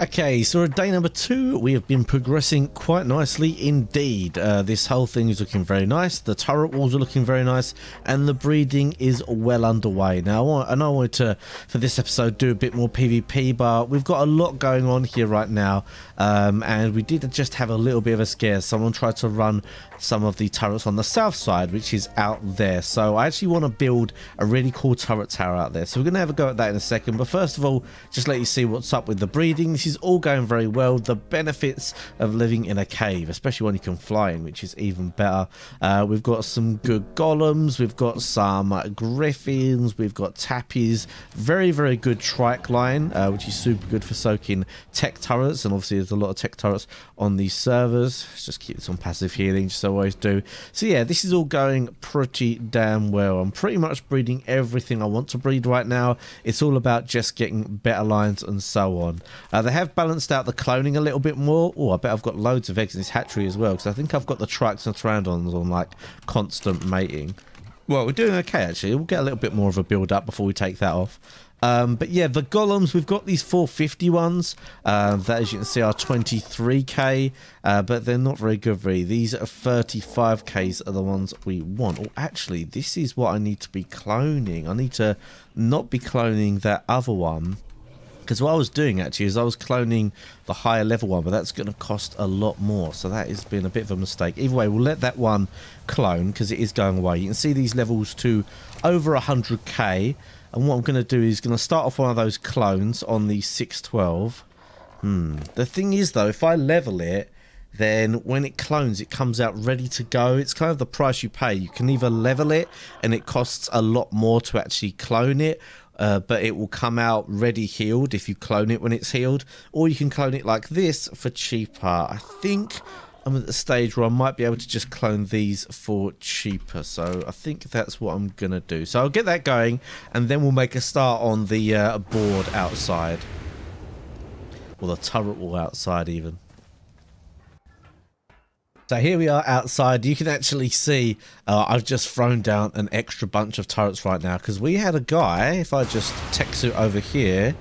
Okay, so at day number two, we have been progressing quite nicely indeed. Uh, this whole thing is looking very nice, the turret walls are looking very nice, and the breeding is well underway. Now, I, want, I know I wanted to, for this episode, do a bit more PvP, but we've got a lot going on here right now, um, and we did just have a little bit of a scare. Someone tried to run some of the turrets on the south side, which is out there. So I actually want to build a really cool turret tower out there. So we're going to have a go at that in a second, but first of all, just let you see what's up with the breeding this is all going very well. The benefits of living in a cave, especially when you can fly in, which is even better. Uh, we've got some good golems, we've got some griffins, we've got tappies. Very, very good trike line, uh, which is super good for soaking tech turrets. And obviously, there's a lot of tech turrets on these servers. Let's just keep this on passive healing, just always do. So yeah, this is all going pretty damn well. I'm pretty much breeding everything I want to breed right now. It's all about just getting better lines and so on. Uh, have balanced out the cloning a little bit more. Oh, I bet I've got loads of eggs in this hatchery as well, because I think I've got the trikes and pteranodons on like constant mating. Well, we're doing okay actually. We'll get a little bit more of a build up before we take that off. Um, but yeah, the golems, we've got these 450 ones uh, that, as you can see, are 23k, uh, but they're not very good, really. These are 35ks are the ones we want. Or oh, actually, this is what I need to be cloning. I need to not be cloning that other one because what I was doing actually is I was cloning the higher level one, but that's going to cost a lot more. So that has been a bit of a mistake. Either way, we'll let that one clone because it is going away. You can see these levels to over 100k. And what I'm going to do is going to start off one of those clones on the 612. Hmm. The thing is, though, if I level it, then when it clones, it comes out ready to go. It's kind of the price you pay. You can either level it and it costs a lot more to actually clone it, uh, but it will come out ready healed if you clone it when it's healed, or you can clone it like this for cheaper. I think I'm at the stage where I might be able to just clone these for cheaper. So I think that's what I'm going to do. So I'll get that going, and then we'll make a start on the uh, board outside. Or the turret wall outside even. So here we are outside. You can actually see uh, I've just thrown down an extra bunch of turrets right now because we had a guy, if I just text it over here,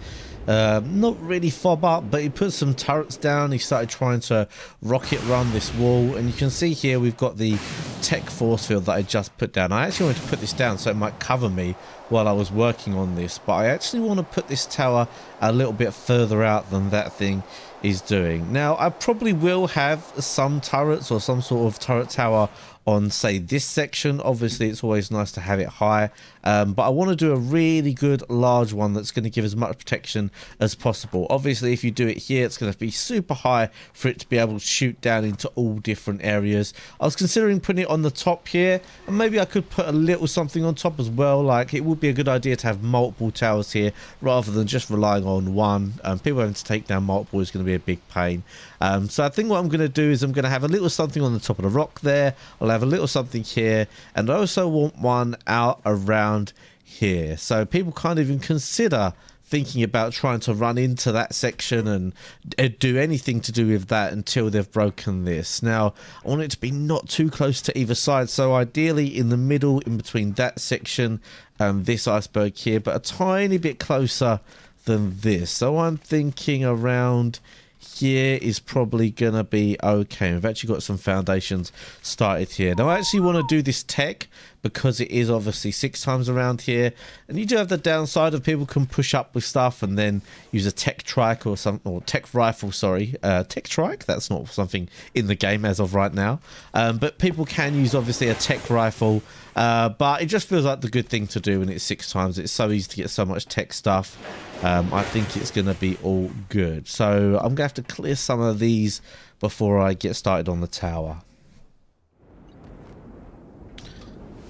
uh, not really fob up, but he put some turrets down. He started trying to rocket run this wall. And you can see here we've got the tech force field that I just put down. I actually wanted to put this down so it might cover me while I was working on this. But I actually want to put this tower a little bit further out than that thing is doing. Now, I probably will have some turrets or some sort of turret tower on say this section. Obviously it's always nice to have it high. Um, but I want to do a really good large one that's going to give as much protection as possible. Obviously if you do it here it's going to be super high for it to be able to shoot down into all different areas. I was considering putting it on the top here and maybe I could put a little something on top as well. Like it would be a good idea to have multiple towers here rather than just relying on one. Um, people having to take down multiple is going to be a big pain. Um, so I think what I'm going to do is I'm going to have a little something on the top of the rock there. I'll have a little something here and I also want one out around here so people can't even consider thinking about trying to run into that section and uh, do anything to do with that until they've broken this. Now, I want it to be not too close to either side, so ideally in the middle, in between that section and this iceberg here, but a tiny bit closer than this. So I'm thinking around here is probably going to be okay. We've actually got some foundations started here. Now, I actually want to do this tech because it is obviously six times around here. And you do have the downside of people can push up with stuff and then use a tech trike or something, or tech rifle, sorry. Uh, tech trike? That's not something in the game as of right now. Um, but people can use obviously a tech rifle. Uh, but it just feels like the good thing to do when it's six times. It's so easy to get so much tech stuff. Um, I think it's going to be all good. So I'm going to have to clear some of these before I get started on the tower.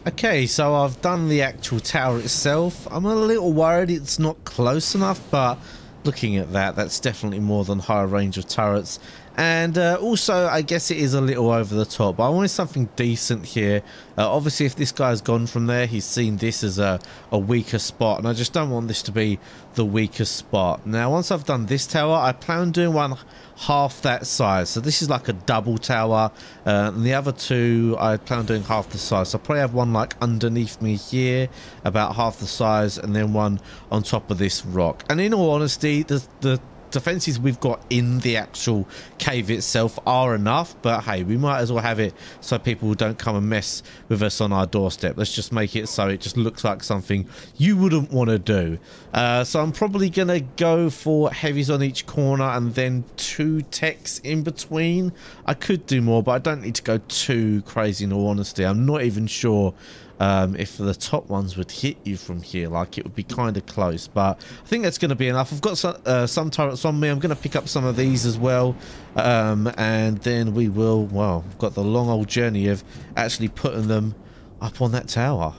Okay, so I've done the actual tower itself. I'm a little worried it's not close enough, but looking at that, that's definitely more than higher range of turrets. And uh, also, I guess it is a little over the top. I wanted something decent here. Uh, obviously, if this guy's gone from there, he's seen this as a, a weaker spot. And I just don't want this to be the weakest spot. Now, once I've done this tower, I plan on doing one half that size. So this is like a double tower. Uh, and the other two, I plan on doing half the size. So I'll probably have one like underneath me here, about half the size. And then one on top of this rock. And in all honesty, the, the defenses we've got in the actual cave itself are enough, but hey, we might as well have it so people don't come and mess with us on our doorstep. Let's just make it so it just looks like something you wouldn't want to do. Uh, so I'm probably going to go for heavies on each corner and then two techs in between. I could do more, but I don't need to go too crazy in all honesty. I'm not even sure um, if the top ones would hit you from here. Like it would be kind of close but I think that's going to be enough. I've got some, uh, some turrets on me. I'm going to pick up some of these as well. Um, and then we will well we've got the long old journey of actually putting them up on that tower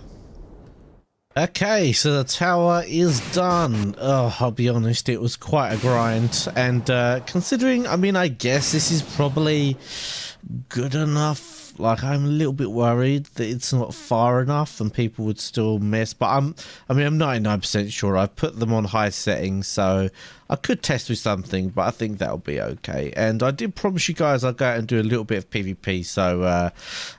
Okay, so the tower is done. Oh, I'll be honest, it was quite a grind. And uh, considering, I mean, I guess this is probably good enough like I'm a little bit worried that it's not far enough and people would still miss. But I'm, I mean, I'm 99% sure. I've put them on high settings, so I could test with something, but I think that'll be okay. And I did promise you guys I'd go out and do a little bit of PvP, so uh,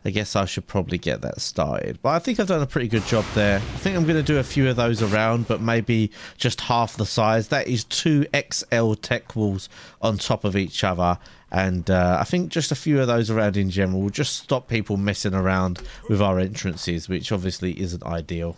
I guess I should probably get that started. But I think I've done a pretty good job there. I think I'm going to do a few of those around, but maybe just half the size. That is two XL tech walls on top of each other and uh, I think just a few of those around in general will just stop people messing around with our entrances, which obviously isn't ideal.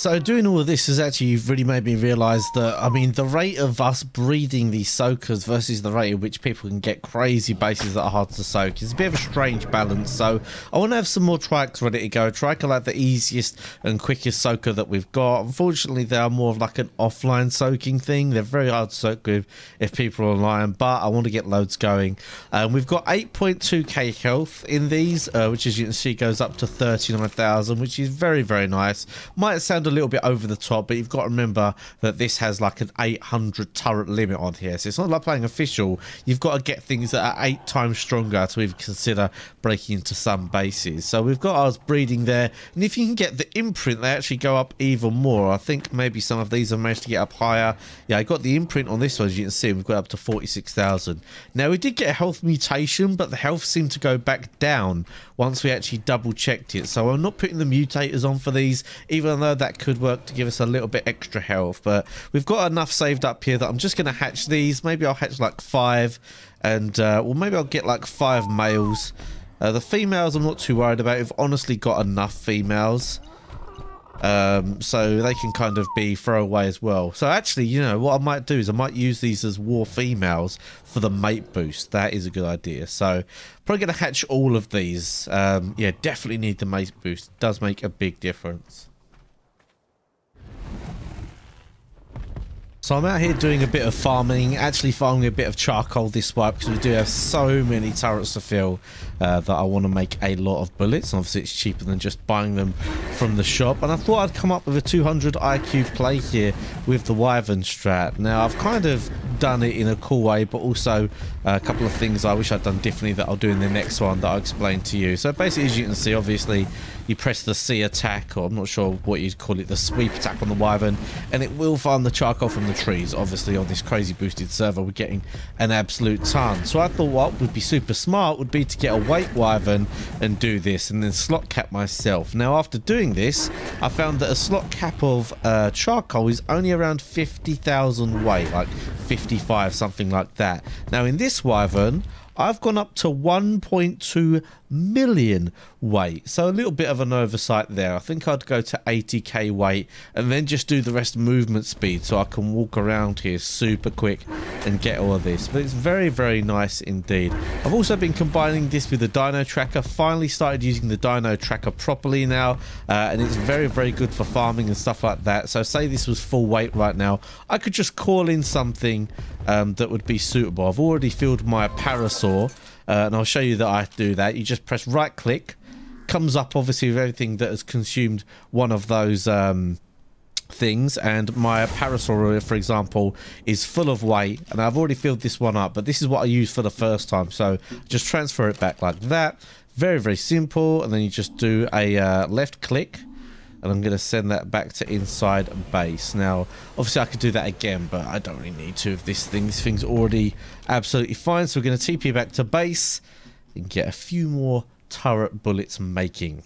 So doing all of this has actually really made me realise that, I mean, the rate of us breeding these soakers versus the rate at which people can get crazy bases that are hard to soak is a bit of a strange balance. So I want to have some more trikes ready to go. Trike are like the easiest and quickest soaker that we've got. Unfortunately, they are more of like an offline soaking thing. They're very hard to soak with if people are online, but I want to get loads going. Um, we've got 8.2k health in these, uh, which as you can see goes up to 39,000, which is very, very nice. Might sound a little bit over the top, but you've got to remember that this has like an 800 turret limit on here. So it's not like playing official. You've got to get things that are eight times stronger to even consider breaking into some bases. So we've got ours breeding there. And if you can get the imprint, they actually go up even more. I think maybe some of these have managed to get up higher. Yeah, I got the imprint on this one, as you can see. We've got up to 46,000. Now, we did get a health mutation, but the health seemed to go back down once we actually double checked it. So I'm not putting the mutators on for these, even though that could work to give us a little bit extra health. But we've got enough saved up here that I'm just going to hatch these. Maybe I'll hatch like five. And, uh, well, maybe I'll get like five males. Uh, the females I'm not too worried about. We've honestly got enough females. Um, so they can kind of be throwaway as well. So actually, you know, what I might do is I might use these as war females for the mate boost. That is a good idea. So probably going to hatch all of these. Um, yeah, definitely need the mate boost. It does make a big difference. So I'm out here doing a bit of farming, actually farming a bit of charcoal this wipe because we do have so many turrets to fill uh, that I want to make a lot of bullets. And obviously it's cheaper than just buying them from the shop. And I thought I'd come up with a 200 IQ play here with the Wyvern strat. Now I've kind of done it in a cool way, but also a couple of things I wish I'd done differently that I'll do in the next one that I'll explain to you. So basically as you can see, obviously you press the C attack, or I'm not sure what you'd call it, the sweep attack on the Wyvern, and it will farm the charcoal from the trees. Obviously, on this crazy boosted server, we're getting an absolute ton. So I thought what would be super smart would be to get a weight Wyvern and do this, and then slot cap myself. Now, after doing this, I found that a slot cap of uh, charcoal is only around 50,000 weight, like 55, something like that. Now, in this Wyvern, I've gone up to 1.2 million weight. So a little bit of an oversight there. I think I'd go to 80k weight and then just do the rest movement speed so I can walk around here super quick and get all of this. But it's very, very nice indeed. I've also been combining this with the Dino Tracker. Finally started using the Dino Tracker properly now. Uh, and it's very, very good for farming and stuff like that. So say this was full weight right now. I could just call in something um, that would be suitable. I've already filled my Parasaur. Uh, and I'll show you that I do that. You just press right click, comes up obviously with everything that has consumed one of those um, things. And my Parasaur for example is full of weight. And I've already filled this one up but this is what I used for the first time. So just transfer it back like that. Very very simple. And then you just do a uh, left click and I'm going to send that back to inside base. Now, obviously I could do that again, but I don't really need to if this thing, this thing's already absolutely fine. So we're going to TP back to base and get a few more turret bullets making.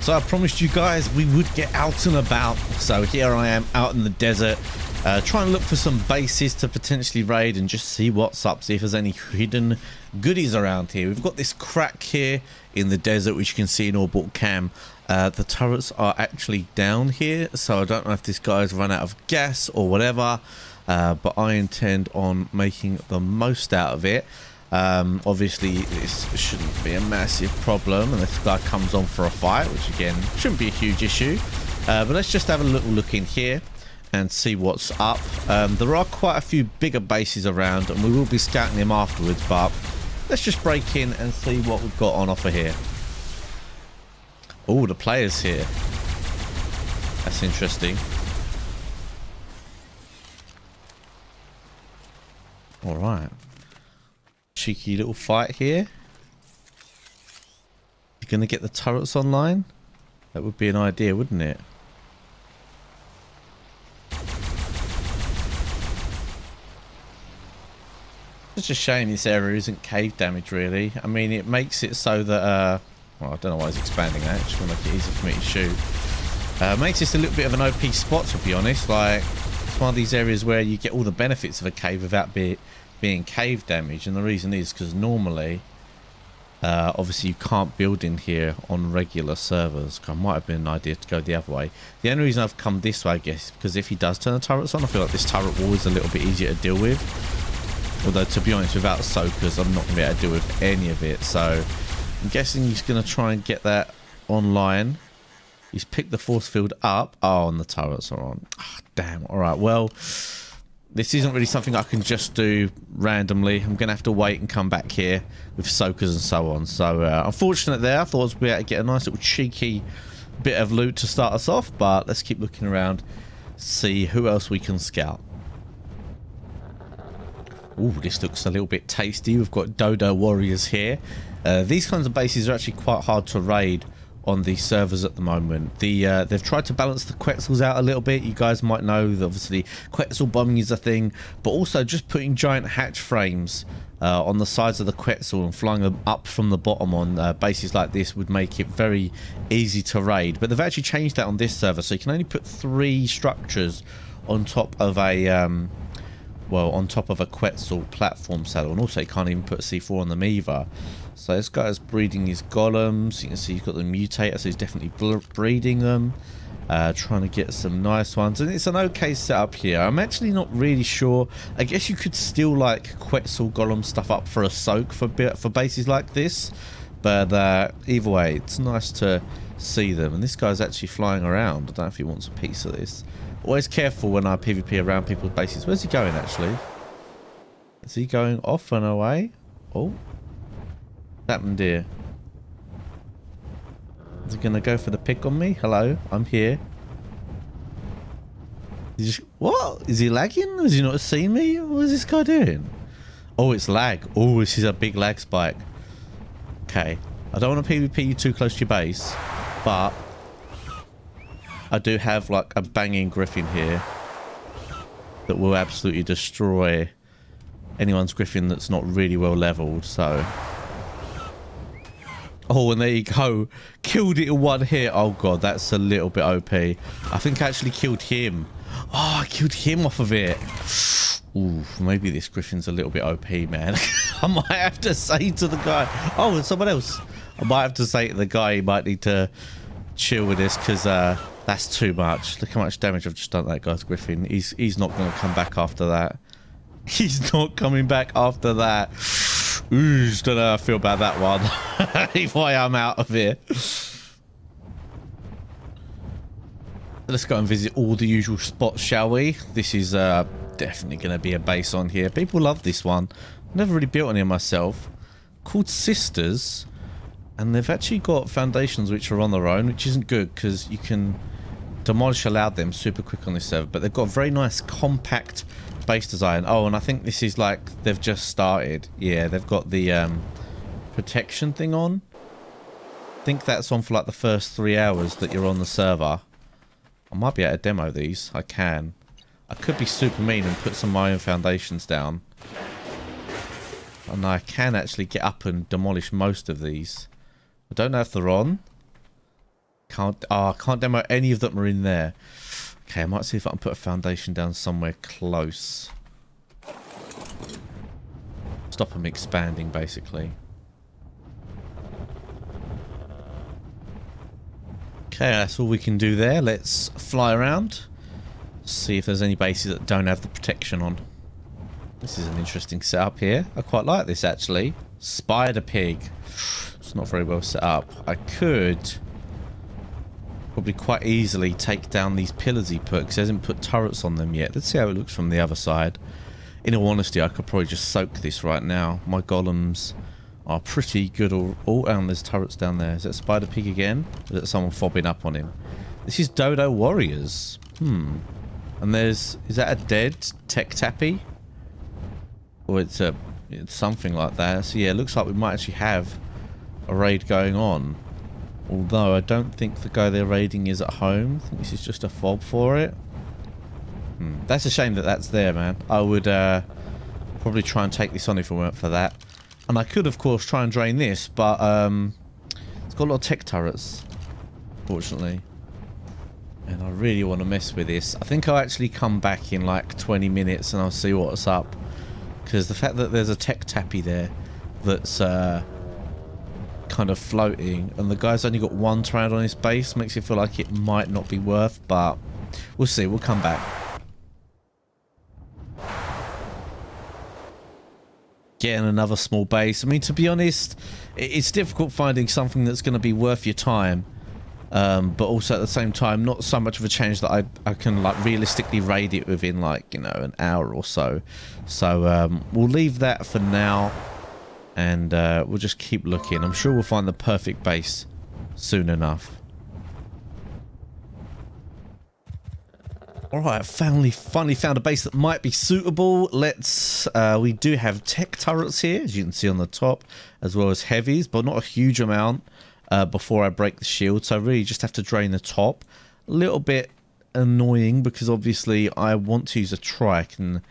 So I promised you guys we would get out and about. So here I am out in the desert, uh, trying to look for some bases to potentially raid and just see what's up, see if there's any hidden goodies around here. We've got this crack here in the desert, which you can see in Orbit Cam. Uh, the turrets are actually down here, so I don't know if this guy's run out of gas or whatever, uh, but I intend on making the most out of it. Um, obviously, this shouldn't be a massive problem, and this guy comes on for a fight, which again shouldn't be a huge issue. Uh, but let's just have a little look in here and see what's up. Um, there are quite a few bigger bases around, and we will be scouting them afterwards, but let's just break in and see what we've got on offer here. Oh, the players here. That's interesting. All right. Cheeky little fight here. You're going to get the turrets online? That would be an idea, wouldn't it? It's a shame this area isn't cave damage, really. I mean, it makes it so that uh, well, I don't know why he's expanding that. Just going to make it easier for me to shoot. Uh, makes this a little bit of an OP spot, to be honest. Like, it's one of these areas where you get all the benefits of a cave without be being cave damage. And the reason is because normally, uh, obviously, you can't build in here on regular servers. It might have been an idea to go the other way. The only reason I've come this way, I guess, because if he does turn the turrets on, I feel like this turret wall is a little bit easier to deal with. Although, to be honest, without soakers, I'm not going to be able to deal with any of it. So, I'm guessing he's going to try and get that online. He's picked the force field up. Oh, and the turrets are on. Oh, damn. All right. Well, this isn't really something I can just do randomly. I'm going to have to wait and come back here with soakers and so on. So, uh, unfortunate there. I thought we'd be able to get a nice little cheeky bit of loot to start us off. But let's keep looking around, see who else we can scout. Ooh, this looks a little bit tasty. We've got Dodo Warriors here. Uh, these kinds of bases are actually quite hard to raid on the servers at the moment. The uh, They've tried to balance the Quetzals out a little bit. You guys might know that obviously Quetzal bombing is a thing, but also just putting giant hatch frames uh, on the sides of the Quetzal and flying them up from the bottom on uh, bases like this would make it very easy to raid. But they've actually changed that on this server, so you can only put three structures on top of a... Um, well, on top of a Quetzal platform saddle, and also you can't even put a C4 on them either. So this guy's breeding his golems. You can see he's got the mutator, so he's definitely breeding them. Uh, trying to get some nice ones. And it's an okay setup here. I'm actually not really sure. I guess you could still like Quetzal Golem stuff up for a soak for for bases like this. But uh, either way, it's nice to see them. And this guy's actually flying around. I don't know if he wants a piece of this. Always careful when I PvP around people's bases. Where's he going, actually? Is he going off and away? Oh. happened here? Is he going to go for the pick on me? Hello, I'm here. Just, what? Is he lagging? Has he not seen me? What is this guy doing? Oh, it's lag. Oh, this is a big lag spike. Okay. I don't want to PvP you too close to your base, but I do have like a banging griffin here that will absolutely destroy anyone's griffin that's not really well leveled. So, oh, and there you go, killed it in one hit. Oh god, that's a little bit OP. I think I actually killed him. Oh, I killed him off of it. Ooh, maybe this griffin's a little bit OP, man. I might have to say to the guy, oh, and someone else. I might have to say to the guy, he might need to chill with this because uh, that's too much. Look how much damage I've just done that guy's Griffin. He's he's not going to come back after that. He's not coming back after that. Ooh, don't know how I feel about that one. Why I'm out of here. Let's go and visit all the usual spots, shall we? This is uh, definitely going to be a base on here. People love this one. Never really built any myself. Called Sisters. And they've actually got foundations which are on their own, which isn't good because you can Demolish allowed them super quick on this server, but they've got a very nice compact base design. Oh, and I think this is like they've just started. Yeah, they've got the um, protection thing on. I think that's on for like the first three hours that you're on the server. I might be able to demo these. I can. I could be super mean and put some of my own foundations down. And I can actually get up and demolish most of these. I don't know if they're on. Can't, oh, I can't demo any of them are in there. Okay, I might see if I can put a foundation down somewhere close. Stop them expanding, basically. Okay, that's all we can do there. Let's fly around. See if there's any bases that don't have the protection on. This is an interesting setup here. I quite like this, actually. Spider Pig. It's not very well set up. I could probably quite easily take down these pillars he put because he hasn't put turrets on them yet. Let's see how it looks from the other side. In all honesty, I could probably just soak this right now. My golems are pretty good. All, oh, and there's turrets down there. Is that Spider Pig again? Or is that someone fobbing up on him? This is Dodo Warriors. Hmm. And there's... Is that a dead Tech Tappy? Or it's a... It's something like that. So yeah, it looks like we might actually have a raid going on. Although I don't think the guy they're raiding is at home. I think this is just a fob for it. Hmm. That's a shame that that's there, man. I would uh, probably try and take this on if it weren't for that. And I could, of course, try and drain this, but um, it's got a lot of tech turrets, fortunately. And I really want to mess with this. I think I'll actually come back in like 20 minutes and I'll see what's up. Because the fact that there's a tech tappy there that's... Uh, kind of floating and the guy's only got one trad on his base makes you feel like it might not be worth but we'll see we'll come back. Getting another small base. I mean to be honest it's difficult finding something that's going to be worth your time um, but also at the same time not so much of a change that I, I can like realistically raid it within like you know an hour or so. So um, we'll leave that for now and uh, we'll just keep looking. I'm sure we'll find the perfect base soon enough. Alright, finally, finally found a base that might be suitable. Let's, uh, we do have tech turrets here, as you can see on the top, as well as heavies, but not a huge amount uh, before I break the shield. So I really just have to drain the top. A little bit annoying because obviously I want to use a trike and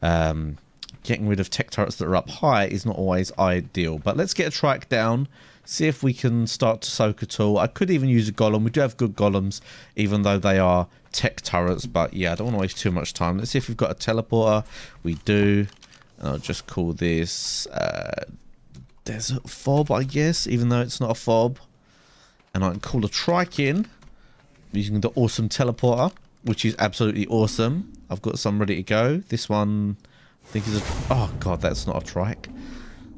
um, getting rid of tech turrets that are up high is not always ideal. But let's get a trike down, see if we can start to soak at all. I could even use a golem. We do have good golems, even though they are tech turrets. But yeah, I don't want to waste too much time. Let's see if we've got a teleporter. We do. And I'll just call this uh, Desert Fob, I guess, even though it's not a fob. And I can call a trike in using the awesome teleporter, which is absolutely awesome. I've got some ready to go. This one think it's a... Oh, God, that's not a trike.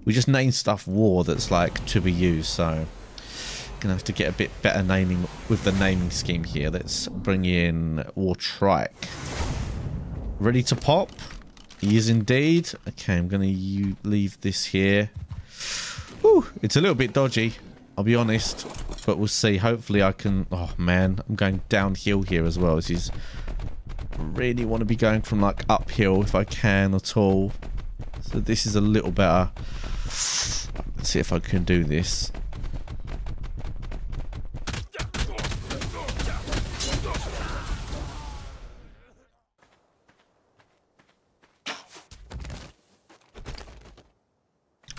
We just named stuff war that's, like, to be used, so... Gonna have to get a bit better naming with the naming scheme here. Let's bring in War Trike. Ready to pop? He is indeed. Okay, I'm gonna leave this here. Whew, it's a little bit dodgy, I'll be honest. But we'll see. Hopefully I can... Oh, man. I'm going downhill here as well. This is really want to be going from like uphill if I can at all. So this is a little better. Let's see if I can do this.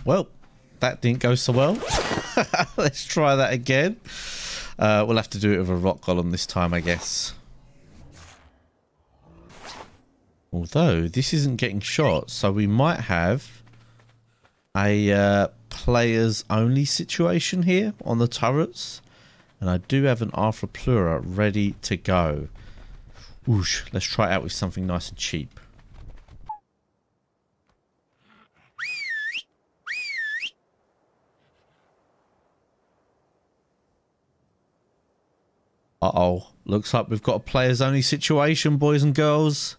Well, that didn't go so well. Let's try that again. Uh, we'll have to do it with a rock golem this time, I guess. Although, this isn't getting shot, so we might have a uh, players only situation here on the turrets. And I do have an Arthropluera ready to go. Whoosh, let's try it out with something nice and cheap. Uh-oh. Looks like we've got a players only situation, boys and girls.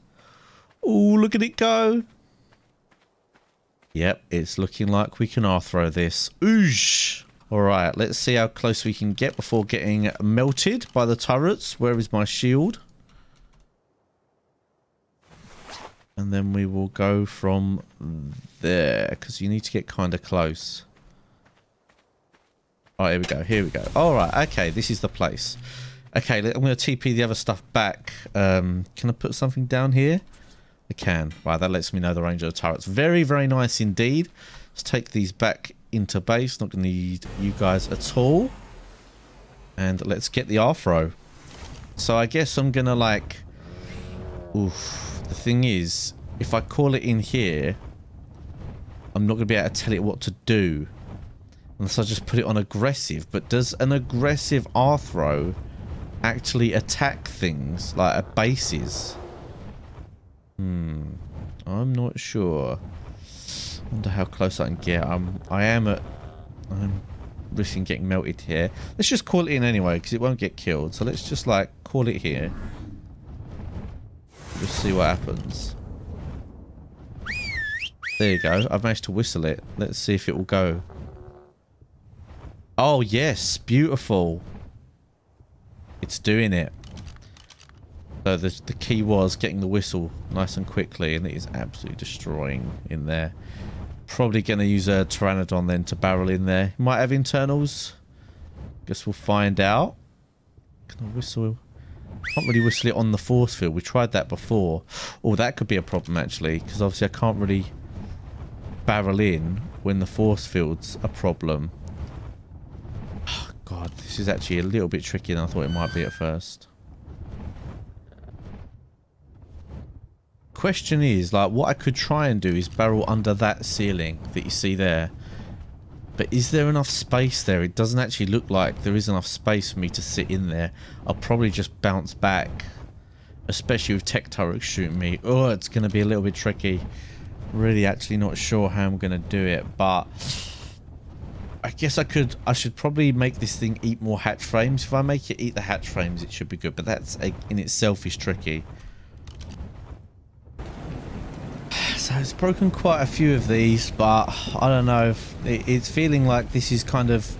Oh, look at it go. Yep, it's looking like we can Arthro this. Oosh! Alright, let's see how close we can get before getting melted by the turrets. Where is my shield? And then we will go from there, because you need to get kind of close. Oh, here we go, here we go. Alright, okay, this is the place. Okay, I'm going to TP the other stuff back. Um, can I put something down here? Can. Right, that lets me know the range of the turrets. Very, very nice indeed. Let's take these back into base. Not going to need you guys at all. And let's get the Arthro. So I guess I'm going to like... Oof. The thing is, if I call it in here, I'm not going to be able to tell it what to do. Unless I just put it on aggressive. But does an aggressive Arthro actually attack things, like a bases? Hmm. I'm not sure. wonder how close I can get. I'm, I am at... I'm risking getting melted here. Let's just call it in anyway, because it won't get killed. So let's just, like, call it here. Just see what happens. There you go. I've managed to whistle it. Let's see if it will go. Oh, yes. Beautiful. It's doing it. So the, the key was getting the whistle nice and quickly, and it is absolutely destroying in there. Probably going to use a Pteranodon then to barrel in there. Might have internals. Guess we'll find out. Can I whistle? Can't really whistle it on the force field. We tried that before. Oh, that could be a problem actually, because obviously I can't really barrel in when the force field's a problem. Oh, God, this is actually a little bit trickier than I thought it might be at first. Question is, like, what I could try and do is barrel under that ceiling that you see there. But is there enough space there? It doesn't actually look like there is enough space for me to sit in there. I'll probably just bounce back. Especially with tech turrets shooting me. Oh, it's going to be a little bit tricky. Really actually not sure how I'm going to do it. But I guess I could, I should probably make this thing eat more hatch frames. If I make it eat the hatch frames, it should be good. But that's in itself is tricky. It's broken quite a few of these, but I don't know. If it's feeling like this is kind of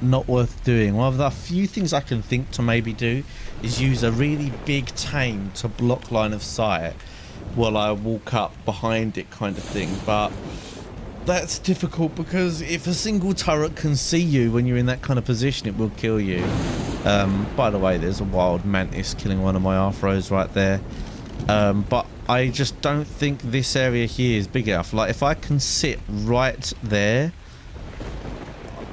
not worth doing. One of the few things I can think to maybe do is use a really big tame to block line of sight while I walk up behind it kind of thing. But that's difficult because if a single turret can see you when you're in that kind of position, it will kill you. Um, by the way, there's a wild mantis killing one of my Arthros right there. Um, but I just don't think this area here is big enough. Like, if I can sit right there,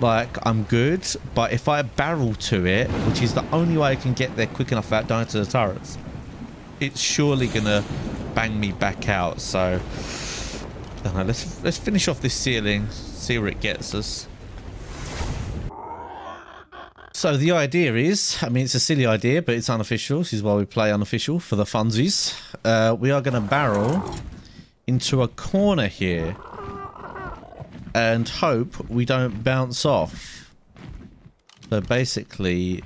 like, I'm good. But if I barrel to it, which is the only way I can get there quick enough without dying to the turrets, it's surely going to bang me back out. So, know, let's, let's finish off this ceiling, see where it gets us. So the idea is, I mean, it's a silly idea, but it's unofficial. This is why we play unofficial for the funsies. Uh, we are going to barrel into a corner here and hope we don't bounce off. So basically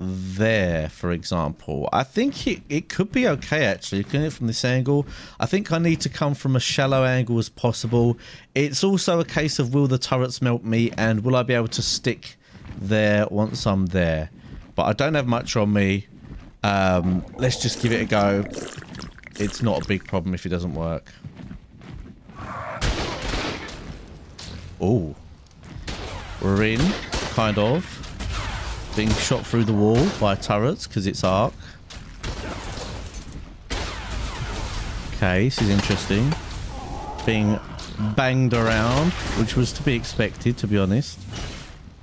there, for example. I think it, it could be okay, actually, looking at it from this angle. I think I need to come from a shallow angle as possible. It's also a case of will the turrets melt me and will I be able to stick there once I'm there. But I don't have much on me. Um, let's just give it a go. It's not a big problem if it doesn't work. Oh. We're in, kind of. Being shot through the wall by turrets because it's Ark. Okay, this is interesting. Being banged around, which was to be expected, to be honest.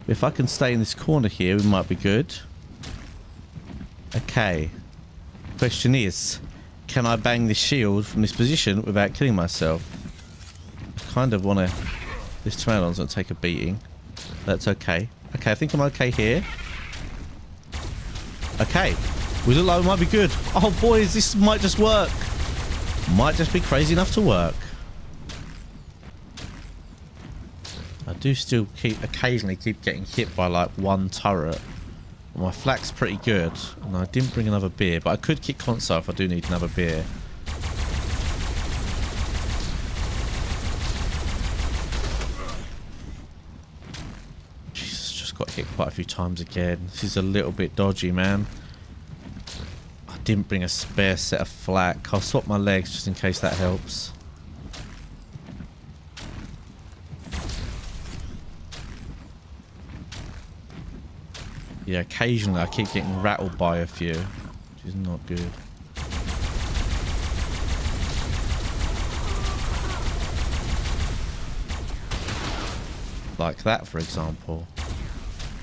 If I can stay in this corner here, we might be good. Okay. Question is, can I bang this shield from this position without killing myself? I kind of want to... This Pteranodon's going to take a beating. That's okay. Okay, I think I'm okay here. Okay. We look like we might be good. Oh, boys, this might just work. Might just be crazy enough to work. I do still keep occasionally keep getting hit by like one turret. My flak's pretty good, and I didn't bring another beer, but I could kick console if I do need another beer. Jesus, just got hit quite a few times again. This is a little bit dodgy, man. I didn't bring a spare set of flak. I'll swap my legs just in case that helps. Yeah, occasionally I keep getting rattled by a few, which is not good. Like that, for example.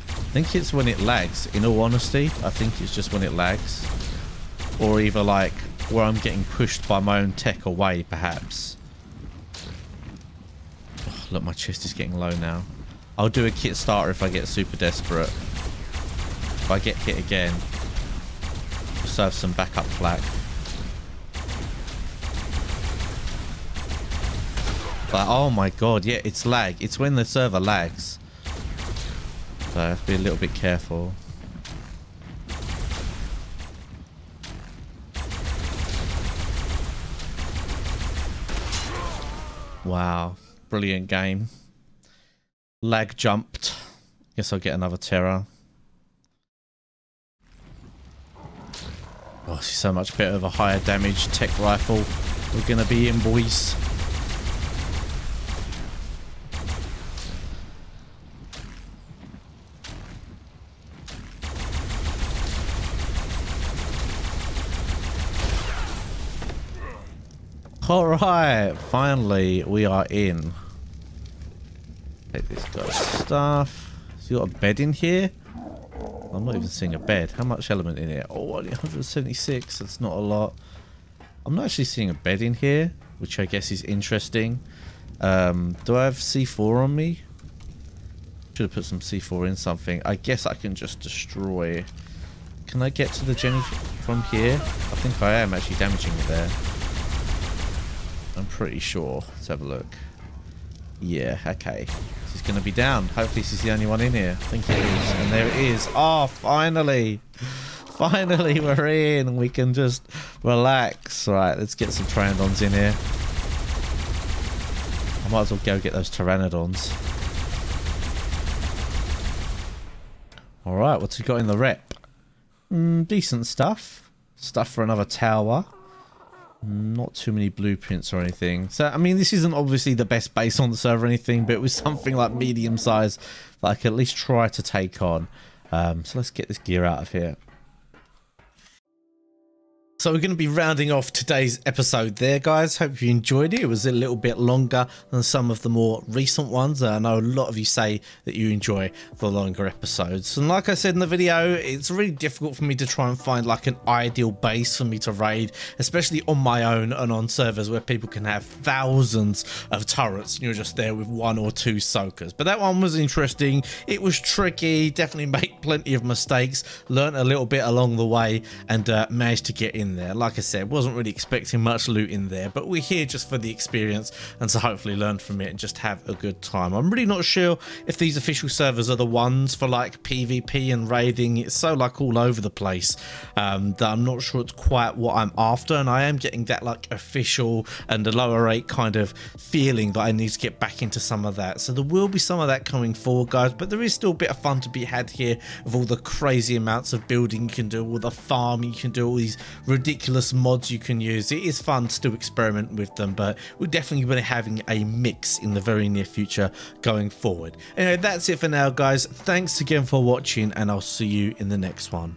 I think it's when it lags. In all honesty, I think it's just when it lags. Or either like where I'm getting pushed by my own tech away, perhaps. Oh, look, my chest is getting low now. I'll do a kit starter if I get super desperate. If I get hit again, just have some backup flak. But oh my god, yeah, it's lag. It's when the server lags. So I have to be a little bit careful. Wow, brilliant game. Lag jumped. Guess I'll get another terror. Oh, she's so much better of a higher damage tech rifle. We're gonna be in, boys. Alright, finally we are in. Take this guy's stuff. So you got a bed in here? I'm not even seeing a bed. How much element in here? Oh, only 176. That's not a lot. I'm not actually seeing a bed in here, which I guess is interesting. Um, do I have C4 on me? Should have put some C4 in something. I guess I can just destroy. Can I get to the Jenny from here? I think I am actually damaging it there. I'm pretty sure. Let's have a look. Yeah, okay. Is going to be down. Hopefully is the only one in here. I think it is. And there it is. Oh, finally. Finally, we're in. We can just relax. Right, let's get some Pteranodons in here. I might as well go get those Pteranodons. Alright, what's we got in the rep? Mm, decent stuff. Stuff for another tower. Not too many blueprints or anything. So, I mean, this isn't obviously the best base on the server or anything, but it was something like medium size could at least try to take on. Um, so let's get this gear out of here. So we're going to be rounding off today's episode there, guys. Hope you enjoyed it. It was a little bit longer than some of the more recent ones. I know a lot of you say that you enjoy the longer episodes. And like I said in the video, it's really difficult for me to try and find like an ideal base for me to raid, especially on my own and on servers where people can have thousands of turrets and you're just there with one or two soakers. But that one was interesting. It was tricky, definitely made plenty of mistakes, learned a little bit along the way and uh, managed to get in there. Like I said, wasn't really expecting much loot in there, but we're here just for the experience and to hopefully learn from it and just have a good time. I'm really not sure if these official servers are the ones for like PvP and raiding. It's so like all over the place um, that I'm not sure it's quite what I'm after. And I am getting that like official and a lower rate kind of feeling that I need to get back into some of that. So there will be some of that coming forward, guys, but there is still a bit of fun to be had here with all the crazy amounts of building you can do, all the farm you can do, all these ridiculous mods you can use. It is fun to still experiment with them, but we're definitely going to be having a mix in the very near future going forward. Anyway, that's it for now, guys. Thanks again for watching, and I'll see you in the next one.